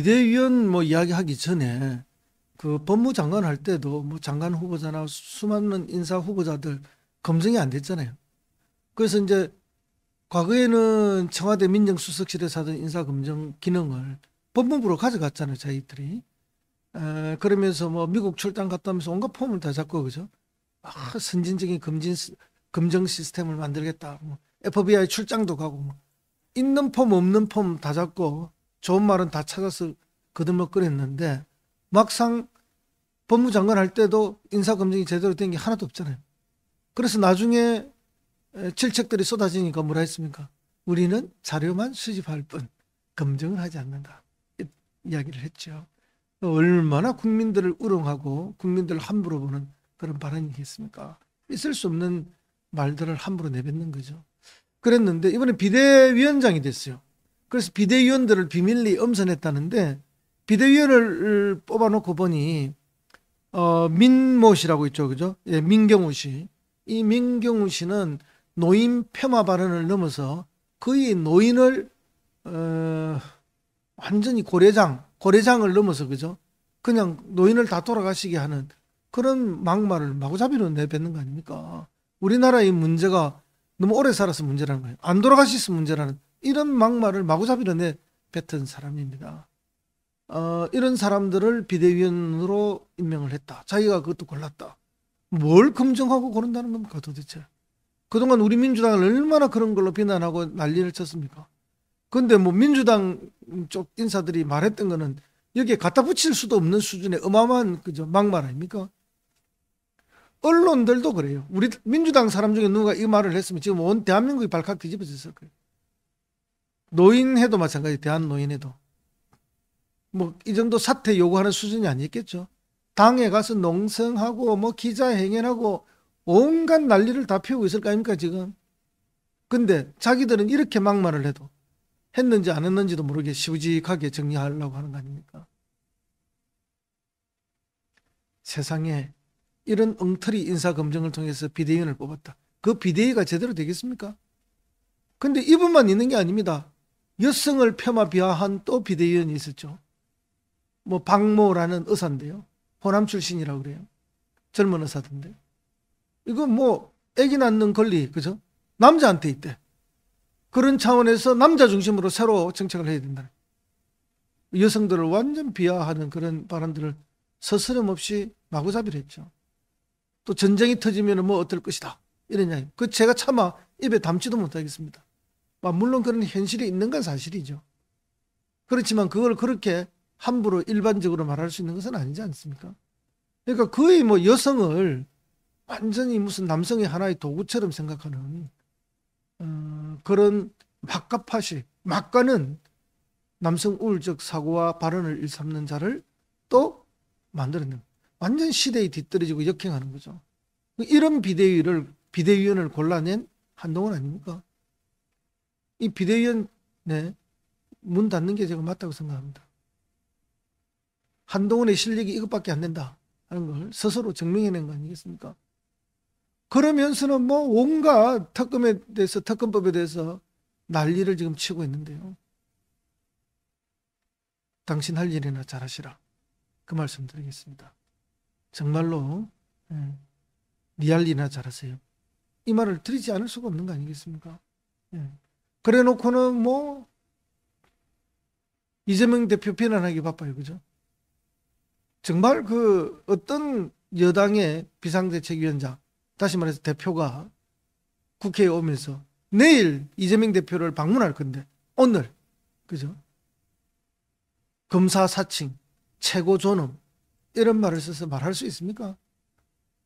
비대위원 뭐 이야기하기 전에 그 법무장관 할 때도 뭐 장관 후보자나 수많은 인사 후보자들 검증이 안 됐잖아요. 그래서 이제 과거에는 청와대 민정수석실에서 하던 인사검증 기능을 법무부로 가져갔잖아요, 저희들이. 에, 그러면서 뭐 미국 출장 갔다 오면서 온갖 폼을 다 잡고 그죠? 아, 선진적인 검진 시- 검증 시스템을 만들겠다. 뭐 FBI 출장도 가고 뭐 있는 폼 없는 폼 다 잡고 좋은 말은 다 찾아서 거들먹거렸는데 막상 법무장관 할 때도 인사검증이 제대로 된 게 하나도 없잖아요. 그래서 나중에 에, 질책들이 쏟아지니까 뭐라 했습니까? 우리는 자료만 수집할 뿐 검증을 하지 않는다. 이- 이야기를 했죠. 얼마나 국민들을 우롱하고 국민들을 함부로 보는 그런 발언이겠습니까? 있을 수 없는 말들을 함부로 내뱉는 거죠. 그랬는데 이번에 비대위원장이 됐어요. 그래서 비대위원들을 비밀리 엄선했다는데 비대위원을 뽑아놓고 보니 어, 민모 씨라고 있죠, 그죠? 예, 민경우 씨. 이 민경우 씨는 노인 폄하 발언을 넘어서 거의 노인을 어, 완전히 고래장, 고래장을 넘어서 그죠? 그냥 노인을 다 돌아가시게 하는 그런 막말을 마구잡이로 내뱉는 거 아닙니까? 우리나라의 문제가 너무 오래 살아서 문제라는 거예요. 안 돌아가셔서 문제라는 이런 막말을 마구잡이로 내뱉은 사람입니다. 어, 이런 사람들을 비대위원으로 임명을 했다. 자기가 그것도 골랐다. 뭘 검증하고 고른다는 겁니까 도대체? 그동안 우리 민주당을 얼마나 그런 걸로 비난하고 난리를 쳤습니까? 근데 뭐 민주당 쪽 인사들이 말했던 거는 여기에 갖다 붙일 수도 없는 수준의 어마어마한 그죠 막말 아닙니까? 언론들도 그래요. 우리 민주당 사람 중에 누가 이 말을 했으면 지금 온 대한민국이 발칵 뒤집어졌을 거예요. 노인해도 마찬가지, 대한 노인해도. 뭐 이 정도 사퇴 요구하는 수준이 아니겠죠. 당에 가서 농성하고 뭐 기자회견하고 온갖 난리를 다 피우고 있을 거 아닙니까 지금. 근데 자기들은 이렇게 막말을 해도 했는지 안 했는지도 모르게 시우직하게 정리하려고 하는 거 아닙니까? 세상에 이런 엉터리 인사 검증을 통해서 비대위원을 뽑았다. 그 비대위가 제대로 되겠습니까? 근데 이분만 있는 게 아닙니다. 여성을 폄하 비하한 또 비대위원이 있었죠. 뭐 박모라는 의사인데요. 호남 출신이라고 그래요. 젊은 의사던데. 이거 뭐 아기 낳는 권리 그죠? 남자한테 있대. 그런 차원에서 남자 중심으로 새로 정책을 해야 된다. 여성들을 완전 비하하는 그런 발언들을 서스럼없이 마구잡이를 했죠. 또 전쟁이 터지면 뭐 어떨 것이다. 이런 이야기. 그 제가 차마 입에 담지도 못하겠습니다. 아, 물론 그런 현실이 있는 건 사실이죠. 그렇지만 그걸 그렇게 함부로 일반적으로 말할 수 있는 것은 아니지 않습니까? 그러니까 거의 뭐 여성을 완전히 무슨 남성의 하나의 도구처럼 생각하는 어, 그런 막가파식, 막가는 남성 우울적 사고와 발언을 일삼는 자를 또 만들어낸 완전 시대에 뒤떨어지고 역행하는 거죠. 이런 비대위를 비대위원을 골라낸 한동훈 아닙니까? 이 비대위원 네, 문 닫는 게 제가 맞다고 생각합니다. 한동훈의 실력이 이것밖에 안 된다 하는 걸 스스로 증명해낸 거 아니겠습니까? 그러면서는 뭐 온갖 특검에 대해서 특검법에 대해서 난리를 지금 치고 있는데요. 당신 할 일이나 잘하시라. 그 말씀 드리겠습니다. 정말로 예, 니할 일이나 잘하세요. 이 말을 드리지 않을 수가 없는 거 아니겠습니까? 예. 그래 놓고는 뭐 이재명 대표 비난하기 바빠요. 그죠? 정말 그 어떤 여당의 비상대책위원장 다시 말해서 대표가 국회에 오면서 내일 이재명 대표를 방문할 건데 오늘 그죠? 검사 사칭, 최고 존엄 이런 말을 써서 말할 수 있습니까?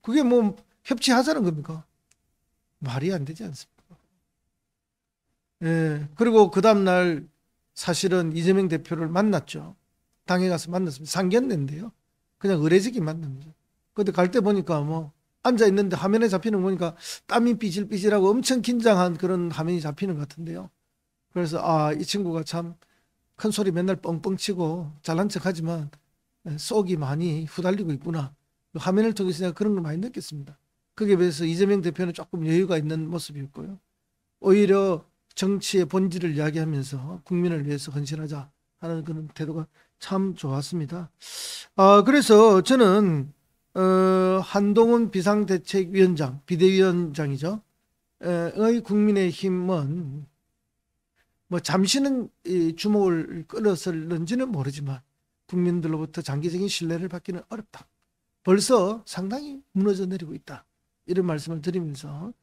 그게 뭐 협치하자는 겁니까? 말이 안 되지 않습니까? 예. 그리고 그 다음날 사실은 이재명 대표를 만났죠. 당에 가서 만났습니다. 상견례인데요. 그냥 의례적인 만남이죠. 근데 갈 때 보니까 뭐 앉아 있는데 화면에 잡히는 거 보니까 땀이 삐질삐질하고 엄청 긴장한 그런 화면이 잡히는 것 같은데요. 그래서 아, 이 친구가 참 큰 소리 맨날 뻥뻥 치고 잘난 척 하지만 속이 많이 후달리고 있구나. 화면을 통해서 내가 그런 걸 많이 느꼈습니다. 거기에 비해서 이재명 대표는 조금 여유가 있는 모습이었고요. 오히려 정치의 본질을 이야기하면서 국민을 위해서 헌신하자 하는 그런 태도가 참 좋았습니다. 아, 그래서 저는 어, 한동훈 비상대책위원장, 비대위원장이죠. 에, 의 국민의힘은 뭐 잠시는 이 주목을 끌었을는지는 모르지만 국민들로부터 장기적인 신뢰를 받기는 어렵다. 벌써 상당히 무너져 내리고 있다. 이런 말씀을 드리면서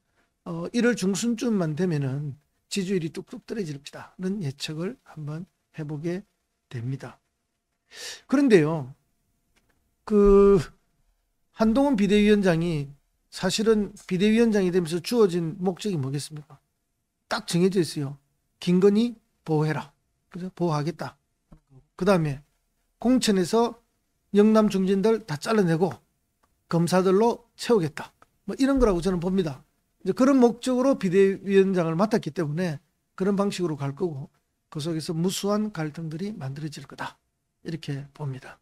어, 1월 중순쯤만 되면은 지지율이 뚝뚝 떨어질 것이다는 예측을 한번 해보게 됩니다. 그런데요, 그 한동훈 비대위원장이 사실은 비대위원장이 되면서 주어진 목적이 뭐겠습니까? 딱 정해져 있어요. 김건희 보호해라. 그죠? 보호하겠다. 그 다음에 공천에서 영남 중진들 다 잘라내고 검사들로 채우겠다. 뭐 이런 거라고 저는 봅니다. 이제 그런 목적으로 비대위원장을 맡았기 때문에 그런 방식으로 갈 거고 그 속에서 무수한 갈등들이 만들어질 거다. 이렇게 봅니다.